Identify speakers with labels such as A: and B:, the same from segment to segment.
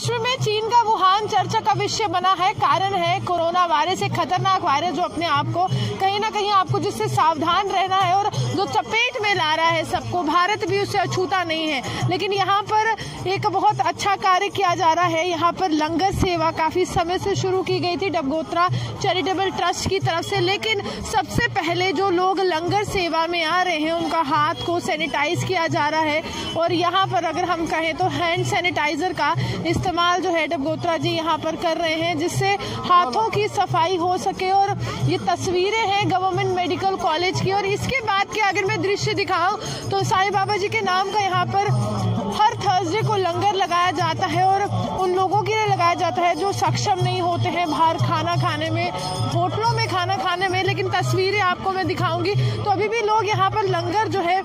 A: विश्व में चीन का वुहान चर्चा का विषय बना है। कारण है कोरोना वायरस, एक खतरनाक वायरस जो अपने आप को कहीं ना कहीं आपको जिससे सावधान रहना है और जो चपेट में ला रहा है सबको। भारत भी उससे अछूता नहीं है। लेकिन यहाँ पर एक बहुत अच्छा कार्य किया जा रहा है। यहाँ पर लंगर सेवा काफ़ी समय से शुरू की गई थी डबगोत्रा चैरिटेबल ट्रस्ट की तरफ़ से। लेकिन सबसे पहले जो लोग लंगर सेवा में आ रहे हैं, उनका हाथ को सैनिटाइज किया जा रहा है। और यहाँ पर अगर हम कहें तो हैंड सैनिटाइजर का इस्तेमाल जो है डबगोत्रा जी यहाँ पर कर रहे हैं, जिससे हाथों की सफ़ाई हो सके। और ये तस्वीरें हैं गवर्नमेंट मेडिकल कॉलेज की। और इसके बाद के अगर मैं दृश्य दिखाऊँ तो साईं बाबा जी के नाम का यहाँ पर थर्सडे को लंगर लगाया जाता है और उन लोगों के लिए लगाया जाता है जो सक्षम नहीं होते हैं बाहर खाना खाने में, होटलों में खाना खाने में। लेकिन तस्वीरें आपको मैं दिखाऊँगी। तो अभी भी लोग यहाँ पर लंगर जो है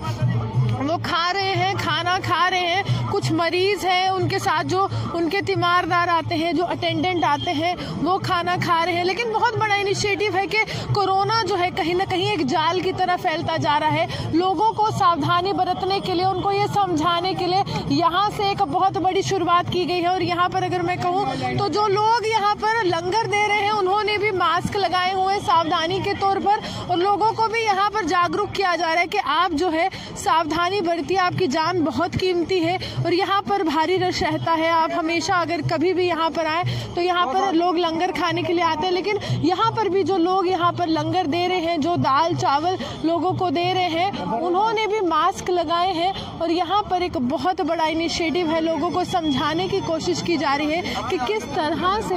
A: वो खा रहे हैं, खाना खा रहे हैं, कुछ मरीज़ हैं उनके साथ जो उनके तीमारदार आते हैं, जो अटेंडेंट आते हैं, वो खाना खा रहे हैं। लेकिन बहुत बड़ा इनिशिएटिव है कि कोरोना जो है कहीं ना कहीं एक जाल की तरह फैलता जा रहा है। लोगों को सावधानी बरतने के लिए, उनको ये समझाने के लिए यहाँ से एक बहुत बड़ी शुरुआत की गई है। और यहाँ पर अगर मैं कहूँ तो जो लोग यहाँ पर लंगर दे रहे हैं, उन्होंने भी मास्क लगाए हुए सावधानी के तौर पर। और लोगों को भी यहाँ पर जागरूक किया जा रहा है कि आप जो है सावधानी बरतिए आपकी जान बहुत कीमती है और यहाँ पर भारी रश रहता है। आप हमेशा अगर कभी भी यहाँ पर आए तो यहाँ पर लोग लंगर खाने के लिए आते हैं, लेकिन यहाँ पर भी जो लोग यहाँ पर लंगर दे रहे हैं, जो दाल, चावल लोगों को दे रहे हैं, उन्होंने भी मास्क लगाए हैं और यहाँ पर एक बहुत बड़ा इनिशिएटिव है लोगों को समझाने की कोशिश की जा रही है कि किस तरह से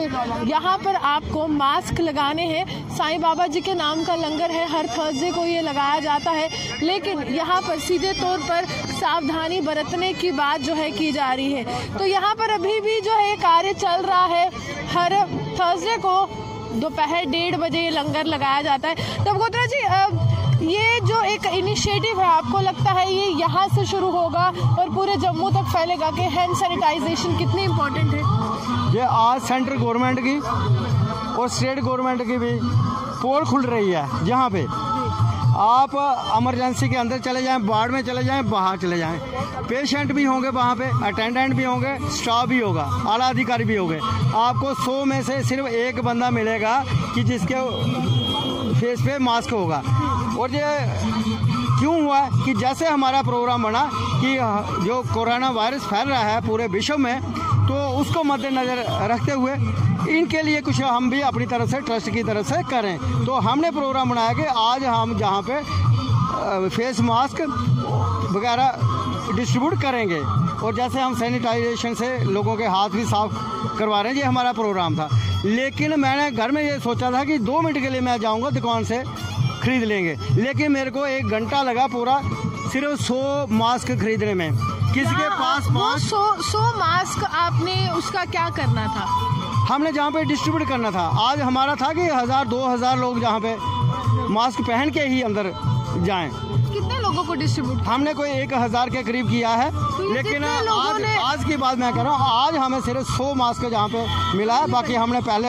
A: यहाँ पर आपको मास्क लगाने हैं। साईं बाबा जी के नाम का लंगर है, हर थर्सडे को ये लगाया जाता है, लेकिन यहाँ पर सीधे तौर पर सावधानी बरतने की बात जो है की जा रही है। तो यहाँ पर अभी भी जो है कार्य चल रहा है। हर थर्सडे को दोपहर डेढ़ बजे ये लंगर लगाया जाता है। तब गोत्रा जी, अब ये जो एक इनिशिएटिव है, आपको लगता है ये यहाँ से शुरू होगा और पूरे जम्मू तक फैलेगा कि हैंड सैनिटाइजेशन कितनी इम्पोर्टेंट है?
B: ये आज सेंट्रल गवर्नमेंट की और स्टेट गवर्नमेंट की भी पोल खुल रही है यहाँ पे। आप इमरजेंसी के अंदर चले जाएँ, वार्ड में चले जाएँ, बाहर चले जाएँ। पेशेंट भी होंगे वहाँ पे अटेंडेंट भी होंगे स्टाफ भी होगा, आला अधिकारी भी होंगे। आपको सौ में से सिर्फ़ एक बंदा मिलेगा कि जिसके फेस पे मास्क होगा। और ये क्यों हुआ कि जैसे हमारा प्रोग्राम बना कि जो कोरोना वायरस फैल रहा है पूरे विश्व में तो उसको मद्देनज़र रखते हुए इनके लिए कुछ हम भी अपनी तरफ़ से ट्रस्ट की तरफ़ से करें। तो हमने प्रोग्राम बनाया कि आज हम जहाँ पे फेस मास्क वगैरह डिस्ट्रीब्यूट करेंगे। और जैसे हम सैनिटाइजेशन से लोगों के हाथ भी साफ़ करवा रहे हैं ये हमारा प्रोग्राम था। लेकिन मैंने घर में ये सोचा था कि दो मिनट के लिए मैं जाऊँगा दुकान से खरीद लेंगे। लेकिन मेरे को एक घंटा लगा पूरा सिर्फ़ सौ मास्क खरीदने में। किसी के पास पाँच
A: सौ सौ मास्क आपने उसका क्या करना था?
B: हमने जहाँ पे डिस्ट्रीब्यूट करना था। आज हमारा था कि हज़ार दो हज़ार लोग जहाँ पे मास्क पहन के ही अंदर जाएँ।
A: कितने लोगों को डिस्ट्रीब्यूट
B: हमने कोई एक हज़ार के करीब किया है।
A: तो
B: लेकिन आज आज की बात मैं कह रहा हूँ आज हमें सिर्फ़ सौ मास्क जहाँ पे मिला है। बाकी हमने पहले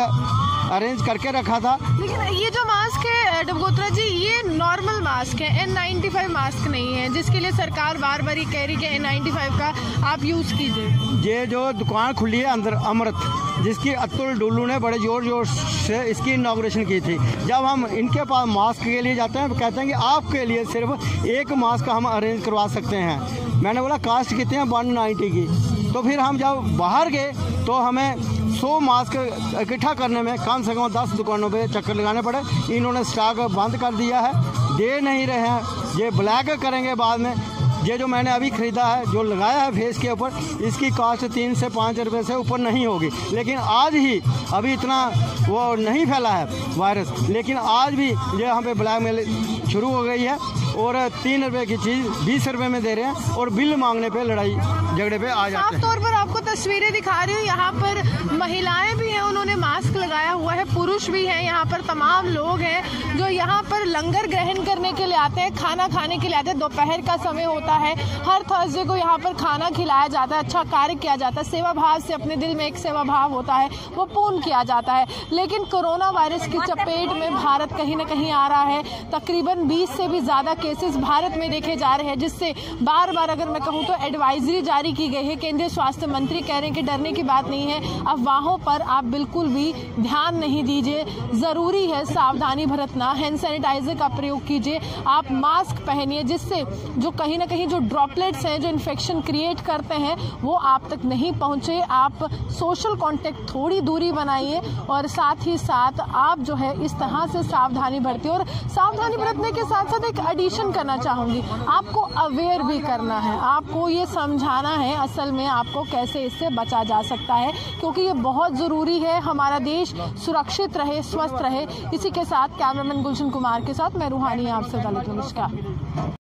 B: अरेंज करके रखा था।
A: लेकिन ये जो मास्क है डबगोत्रा जी ये नॉर्मल मास्क है एन नाइन्टी फाइव मास्क नहीं है जिसके लिए सरकार बार बार ये कह रही है एन नाइन्टी फाइव का आप यूज़ कीजिए।
B: ये जो दुकान खुली है अंदर अमृत जिसकी अतुल डुल्लू ने बड़े ज़ोर ज़ोर से इसकी इनाग्रेशन की थी। जब हम इनके पास मास्क के लिए जाते हैं तो कहते हैं कि आपके लिए सिर्फ़ एक मास्क हम अरेंज करवा सकते हैं। मैंने बोला कास्ट कितने हैं? वन नाइन्टी की। तो फिर हम जब बाहर गए तो हमें सौ मास्क इकट्ठा करने में कम से कम दस दुकानों पे चक्कर लगाने पड़े। इन्होंने स्टॉक बंद कर दिया है। दे नहीं रहे हैं। ये ब्लैक करेंगे बाद में। ये जो मैंने अभी ख़रीदा है, जो लगाया है फेस के ऊपर, इसकी कॉस्ट तीन से पाँच रुपये से ऊपर नहीं होगी। लेकिन आज ही, अभी इतना वो नहीं फैला है वायरस लेकिन आज भी ये यहाँ पे ब्लैक मेल शुरू हो गई है। और तीन रुपए की चीज़ बीस रुपए में दे रहे हैं और बिल मांगने पे लड़ाई झगड़े पे आ जाते हैं।
A: तौर पर आपको तस्वीरें दिखा रही हूँ। यहाँ पर महिलाएँ भी हैं उन्होंने मास्क लगाया हुआ है पुरुष भी हैं। यहाँ पर तमाम लोग हैं जो यहाँ पर लंगर ग्रहण करने के लिए आते हैं खाना खाने के लिए आते हैं। दोपहर का समय होता है हर थर्सडे को यहाँ पर खाना खिलाया जाता है अच्छा कार्य किया जाता है। सेवा भाव से अपने दिल में एक सेवा भाव होता है वो पूर्ण किया जाता है। लेकिन कोरोना वायरस की चपेट में भारत कहीं ना कहीं आ रहा है। तकरीबन बीस से भी ज़्यादा केसेस भारत में देखे जा रहे हैं, जिससे बार बार अगर मैं कहूँ तो एडवाइजरी जारी की गई है। केंद्रीय स्वास्थ्य मंत्री कह रहे हैं कि डरने की बात नहीं है। अफवाहों पर आप बिल्कुल भी ध्यान नहीं दीजिए। ज़रूरी है सावधानी बरतना। हैंड सैनिटाइजर का प्रयोग कीजिए। आप मास्क पहनिए, जिससे जो कहीं ना कहीं जो ड्रॉपलेट्स हैं, जो इन्फेक्शन क्रिएट करते हैं, वो आप तक नहीं पहुँचे। आप सोशल कांटेक्ट थोड़ी दूरी बनाइए और साथ ही साथ आप जो है इस तरह से सावधानी बरतिए। और सावधानी बरतने के साथ साथ एक एडिशन करना चाहूँगी। आपको अवेयर भी करना है। आपको ये समझाना है असल में आपको कैसे इससे बचा जा सकता है, क्योंकि ये बहुत ज़रूरी है। हमारा देश सुरक्षित रहे, स्वस्थ रहे। इसी के साथ कैमरामैन गुलशन कुमार के साथ मैं रूहानी आपसे गलत नमस्कार।